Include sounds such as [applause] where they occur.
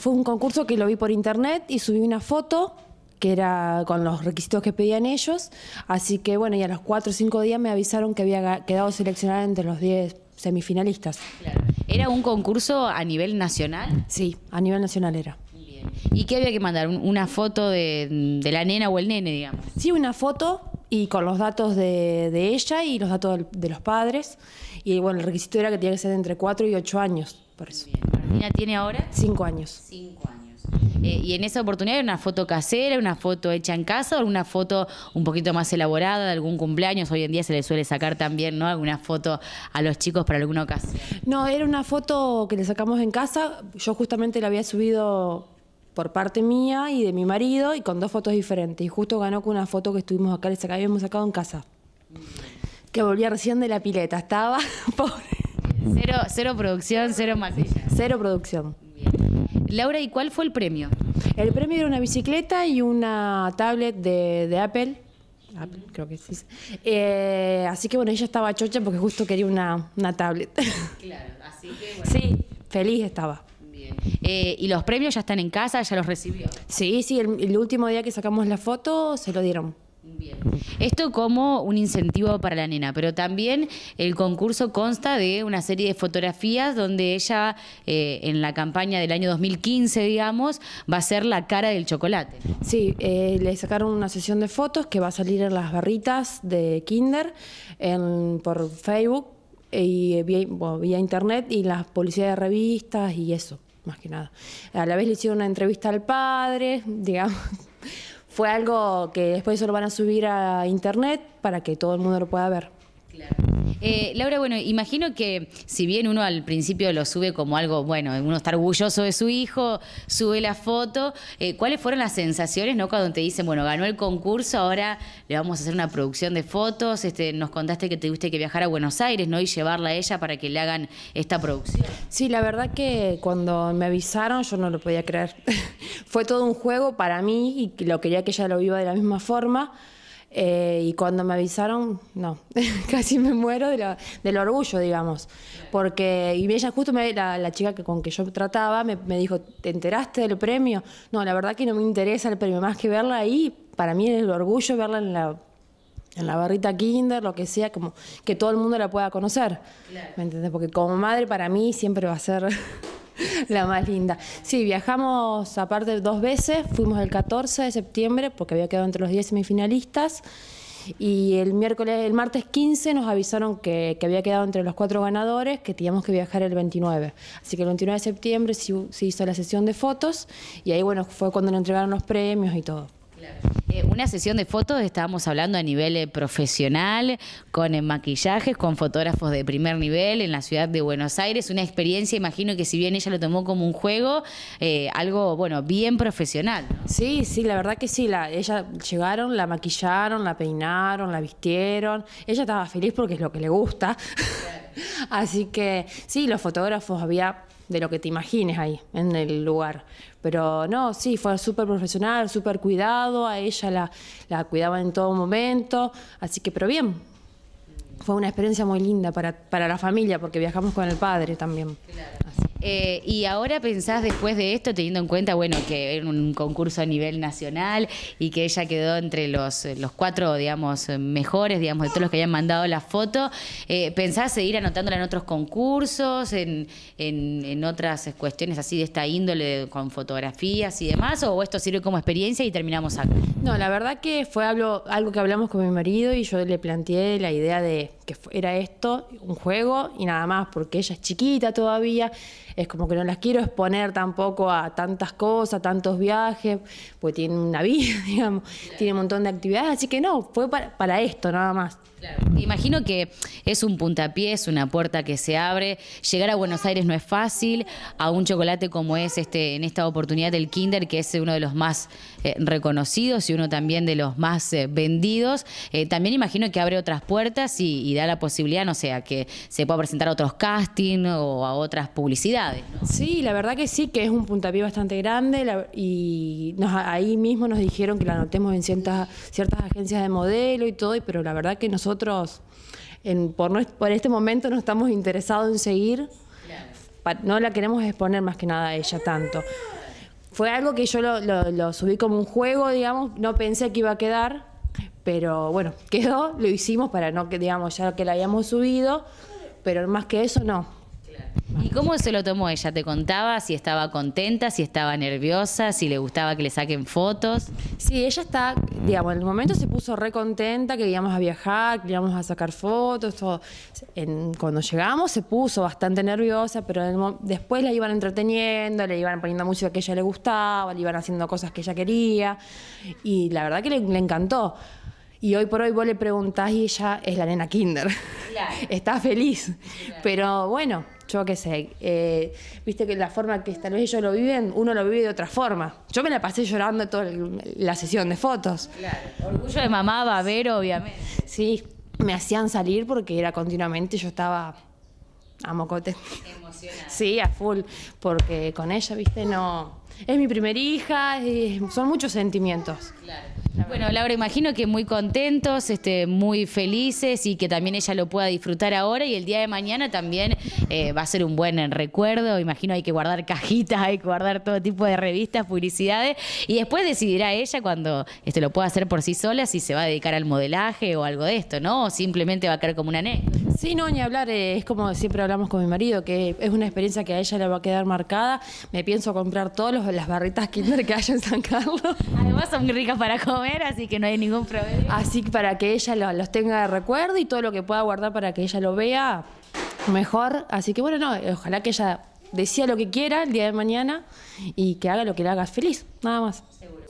Fue un concurso que lo vi por internet y subí una foto que era con los requisitos que pedían ellos. Así que bueno, y a los cuatro o cinco días me avisaron que había quedado seleccionada entre los 10 semifinalistas. ¿Era un concurso a nivel nacional? Sí, a nivel nacional era. ¿Y qué había que mandar? ¿Una foto de, la nena o el nene, digamos? Sí, una foto y con los datos de, ella y los datos de los padres. Y bueno, el requisito era que tenía que ser entre 4 y 8 años, por eso. ¿La tiene ahora? 5 años. 5 años. Eh, y en esa oportunidad era una foto casera, una foto hecha en casa o una foto un poquito más elaborada de algún cumpleaños. Hoy en día se le suele sacar también, ¿no? Alguna foto a los chicos para alguna ocasión. No, era una foto que le sacamos en casa. Yo justamente la había subido por parte mía y de mi marido y con dos fotos diferentes. Y justo ganó con una foto que estuvimos acá, le habíamos sacado en casa. Que volvía recién de la pileta, estaba [laughs] pobre. Cero, cero producción, cero maquillaje. Cero producción. Laura, ¿y cuál fue el premio? El premio era una bicicleta y una tablet de, Apple. Apple, creo que sí. Eh, así que bueno, ella estaba chocha porque justo quería una, tablet. Claro, así que bueno. Sí, feliz estaba. Bien. Eh, ¿Y los premios ya están en casa? ¿Ya los recibió? Sí, sí, el último día que sacamos la foto se lo dieron. Esto como un incentivo para la nena, pero también el concurso consta de una serie de fotografías donde ella, eh, en la campaña del año 2015, digamos, va a ser la cara del chocolate. Sí, eh, le sacaron una sesión de fotos que va a salir en las barritas de Kinder por Facebook y vía, internet y las publicidades de revistas y eso, más que nada. A la vez le hicieron una entrevista al padre, [laughs] digamos fue algo que después se lo van a subir a internet para que todo el mundo lo pueda ver. Eh, Laura, bueno, imagino que si bien uno al principio lo sube como algo, bueno, uno está orgulloso de su hijo, sube la foto, eh, ¿cuáles fueron las sensaciones, no? Cuando te dicen, bueno, ganó el concurso, ahora le vamos a hacer una producción de fotos, este, nos contaste que tuviste que viajar a Buenos Aires, ¿no? Y llevarla a ella para que le hagan esta producción. Sí, la verdad que cuando me avisaron yo no lo podía creer. [laughs] Fue todo un juego para mí y lo quería que ella lo viva de la misma forma. Eh, y cuando me avisaron, no, [laughs] casi me muero de del orgullo, digamos. Porque, y ella justo me, la, la chica que, con que yo trataba me, me, dijo, ¿te enteraste del premio? No, la verdad que no me interesa el premio, más que verla ahí, para mí es el orgullo verla en la, en la barrita Kinder, lo que sea, como que todo el mundo la pueda conocer. ¿Me entiendes? Porque como madre para mí siempre va a ser [laughs] [laughs] la más linda. Sí, viajamos aparte dos veces, fuimos el 14 de septiembre porque había quedado entre los 10 semifinalistas y el miércoles, el martes 15 nos avisaron que, había quedado entre los cuatro ganadores, que teníamos que viajar el 29. Así que el 29 de septiembre se hizo la sesión de fotos y ahí bueno, fue cuando nos entregaron los premios y todo. Eh, una sesión de fotos, estábamos hablando a nivel eh, profesional, con eh, maquillajes, con fotógrafos de primer nivel en la ciudad de Buenos Aires. Una experiencia, imagino que si bien ella lo tomó como un juego, algo, bueno, bien profesional. Sí, sí, la verdad que sí. La, ella llegaron, la maquillaron, la peinaron, la vistieron. Ella estaba feliz porque es lo que le gusta. [laughs] Así que sí, los fotógrafos había de lo que te imagines ahí, en el lugar. Pero no, sí, fue súper profesional, súper cuidado, a ella la, la cuidaba en todo momento, así que, pero bien, fue una experiencia muy linda para, para la familia, porque viajamos con el padre también. Eh, y ahora pensás después de esto, teniendo en cuenta, bueno, que era un concurso a nivel nacional y que ella quedó entre los, los cuatro, digamos, mejores, digamos, de todos los que hayan mandado la foto, eh, ¿pensás seguir anotándola en otros concursos, en, en, otras cuestiones así de esta índole, con fotografías y demás, o esto sirve como experiencia y terminamos acá? No, la verdad que fue algo que hablamos con mi marido y yo le planteé la idea de que era esto, un juego y nada más, porque ella es chiquita todavía es como que no las quiero exponer tampoco a tantas cosas, tantos viajes, porque tiene una vida, [laughs] digamos, tiene un montón de actividades, así que no, fue para, esto nada más. Imagino que es un puntapié, es una puerta que se abre. Llegar a Buenos Aires no es fácil. A un chocolate como es este en esta oportunidad del Kinder, que es uno de los más eh, reconocidos y uno también de los más eh, vendidos, eh, también imagino que abre otras puertas y, la posibilidad, no sé, que se pueda presentar a otros castings o a otras publicidades. Sí, la verdad que sí, que es un puntapié bastante grande y ahí mismo nos dijeron que la anotemos en ciertas, ciertas agencias de modelo y todo, pero la verdad que nosotros en, por, por este momento no estamos interesados en seguir, no la queremos exponer más que nada a ella tanto. fue algo que yo lo, lo- lo subí como un juego, digamos, no pensé que iba a quedar, pero bueno, [laughs] quedó, lo hicimos para no que, digamos, ya que la habíamos subido, pero más que eso no. ¿Y cómo se lo tomó ella? ¿Te contaba si estaba contenta, si estaba nerviosa, si le gustaba que le saquen fotos? Sí, ella está, digamos, en el momento se puso re contenta que íbamos a viajar, que íbamos a sacar fotos, todo. En- cuando llegamos se puso bastante nerviosa, pero el después la iban entreteniendo, le iban poniendo música que a ella le gustaba, le iban haciendo cosas que ella quería, y la verdad que le, le encantó. Y hoy por hoy vos le preguntás y ella es la nena Kinder. Claro. [laughs] Está feliz. Pero bueno, yo qué sé. eh, Viste que la forma que tal vez ellos lo viven, uno lo vive de otra forma. Yo me la pasé llorando toda la sesión de fotos. Claro. Orgullo de mamá va a ver, obviamente. Sí, me hacían salir porque era continuamente, yo estaba a mocote. Emocionada. Sí, a full, porque con ella, viste, no... Es mi primera hija, eh, son muchos sentimientos. Claro. Bueno, Laura, imagino que muy contentos, este, muy felices y que también ella lo pueda disfrutar ahora y el día de mañana también eh, va a ser un buen recuerdo. Imagino hay que guardar cajitas, hay que guardar todo tipo de revistas, publicidades y después decidirá ella cuando este, lo pueda hacer por sí sola si se va a dedicar al modelaje o algo de esto, ¿no? O simplemente va a quedar como una anécdota. Sí, no, ni hablar, eh, es como siempre hablamos con mi marido, que es una experiencia que a ella le va a quedar marcada. Me pienso comprar todas las barritas Kinder que haya en San Carlos. Además son ricas para comer, así que no hay ningún problema. Así que para que ella lo- los tenga de recuerdo y todo lo que pueda guardar para que ella lo vea mejor. Así que bueno, no, ojalá que ella decida lo que quiera el día de mañana y que haga lo que le haga feliz, nada más. Seguro.